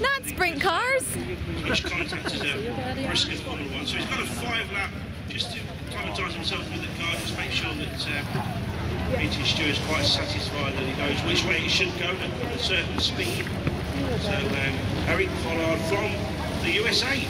Not sprint cars. Which contact a risk of One. So he's got a five lap just to acclimatise himself with the car, just make sure that uh, stewart Stewart's quite satisfied that he knows which way he should go at a certain speed. So um, Eric Pollard from the USA.